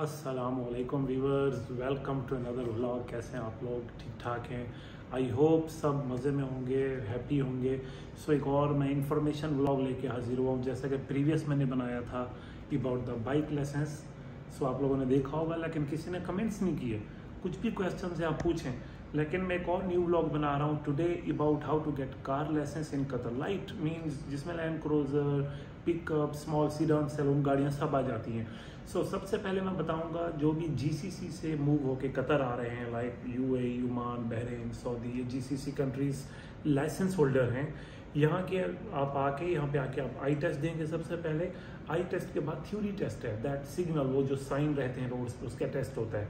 अस्सलाम viewers welcome to another vlog कैसे हैं आप लोग? ठीक ठाक हैं? आई होप सब मज़े में होंगे हैप्पी होंगे। सो एक और मैं इंफॉर्मेशन व्लॉग लेके हाजिर हुआ हूँ। जैसा कि प्रीवियस मैंने बनाया था about the bike licence so आप लोगों ने देखा होगा, लेकिन किसी ने कमेंट्स नहीं किए। कुछ भी क्वेश्चन से आप पूछें लेकिन मैं एक और न्यू ब्लॉग बना रहा हूँ today about how to get car licence in Qatar light means जिसमें land cruiser pickup small sedan saloon गाड़ियाँ सब आ जाती हैं। सो so, सबसे पहले मैं बताऊँगा जो भी जीसीसी से मूव होके कतर आ रहे हैं like UAE Oman Bahrain Saudi ये जीसीसी कंट्रीज़ लाइसेंस होल्डर हैं। यहाँ के आप आके यहाँ पे आके आप आई टेस्ट देंगे सबसे पहले। आई टेस्ट के बाद थ्योरी टेस्ट है। दैट सिग्नल वो जो साइन रहते हैं रोड्स पे उसका टेस्ट होता है।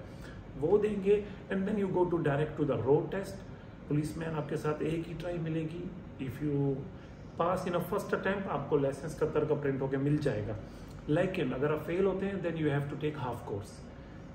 वो देंगे and then you go to direct to the road test police man आपके साथ एक ही ट्राई मिलेगी। If you pass in a first attempt आपको लाइसेंस कतर का प्रिंट होकर मिल जाएगा। लेकिन अगर आप फेल होते हैं then you have to take half course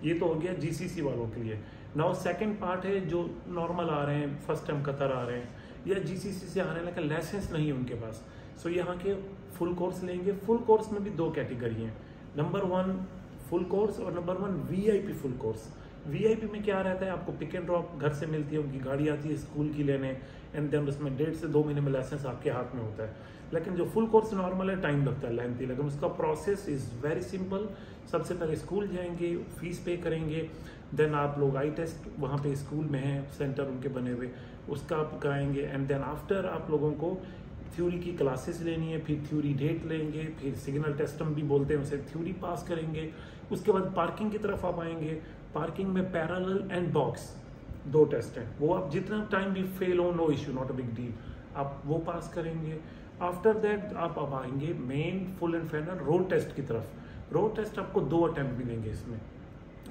ये तो हो गया जीसीसी वालों के लिए। नाउ सेकंड पार्ट है जो नॉर्मल आ रहे हैं फ़र्स्ट टाइम कतर आ रहे हैं। या जीसीसी से आ रहे हैं लेकिन लाइसेंस नहीं है उनके पास। सो so, यहाँ के फुल कोर्स लेंगे। फुल कोर्स में भी दो कैटेगरी हैं। नंबर वन फुल कोर्स और number one VIP full course VIP में क्या रहता है? आपको पिक एंड ड्रॉप घर से मिलती है, उनकी गाड़ी आती है स्कूल की लेने एंड देन उसमें डेढ़ से दो महीने में लाइसेंस आपके हाथ में होता है। लेकिन जो फुल कोर्स नॉर्मल है टाइम लगता है लेंथी लेकिन उसका प्रोसेस इज़ वेरी सिंपल सबसे पहले स्कूल जाएँगे फ़ीस पे करेंगे देन आप लोग आई टेस्ट वहाँ पे स्कूल में हैं सेंटर उनके बने हुए, उसका आप कराएँगे एंड देन आफ्टर आप लोगों को थ्योरी की क्लासेस लेनी है, फिर थ्योरी डेट लेंगे, फिर सिग्नल टेस्टम भी बोलते हैं, उसे थ्योरी पास करेंगे। उसके बाद पार्किंग की तरफ़ आप आएँगे। पार्किंग में पैरल एंड बॉक्स दो टेस्ट हैं। वो आप जितना टाइम भी फेल हो no issue not a big deal आप वो पास करेंगे। आफ्टर दैट आप अब आएँगे main full and final road test की तरफ़। रोड टेस्ट आपको दो अटैम्प्ट मिलेंगे इसमें।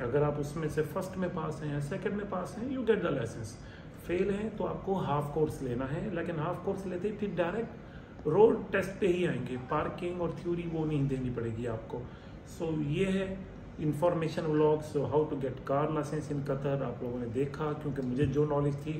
अगर आप उसमें से फ़र्स्ट में पास हैं या सेकंड में पास हैं you get the licence fail है तो आपको हाफ़ कोर्स लेना है। लेकिन हाफ़ कोर्स लेते ही फिर डायरेक्ट रोड टेस्ट पे ही आएँगे। पार्किंग और थ्योरी वो नहीं देनी पड़ेगी आपको। सो so, ये है information vlog so how to get car licence in Qatar आप लोगों ने देखा क्योंकि मुझे जो नॉलेज थी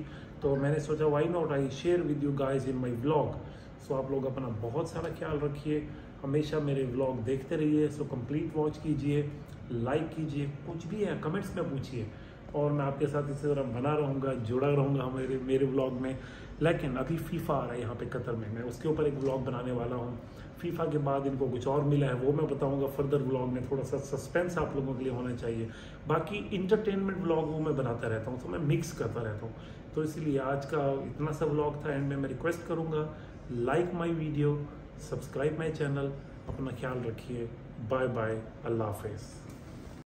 तो मैंने सोचा why not I share with you guys in my blog so आप लोग अपना बहुत सारा ख्याल रखिए। हमेशा मेरे व्लॉग देखते रहिए। सो कंप्लीट वॉच कीजिए लाइक कीजिए कुछ भी है कमेंट्स में पूछिए। और मैं आपके साथ इसी तरह बना रहूँगा, जुड़ा रहूँगा मेरे मेरे ब्लॉग में। लेकिन अभी फीफा आ रहा है यहाँ पे कतर में। मैं उसके ऊपर एक ब्लॉग बनाने वाला हूँ। फीफा के बाद इनको कुछ और मिला है, वो मैं बताऊँगा फर्दर ब्लॉग में। थोड़ा सा सस्पेंस आप लोगों के लिए होना चाहिए। बाकी इंटरटेनमेंट ब्लॉग वो मैं बनाता रहता हूँ तो मैं मिक्स करता रहता हूँ। तो इसीलिए आज का इतना सा ब्लॉग था एंड में, मैं रिक्वेस्ट करूँगा like my video subscribe my channel अपना ख्याल रखिए। बाय बाय अल्लाह हाफिज़।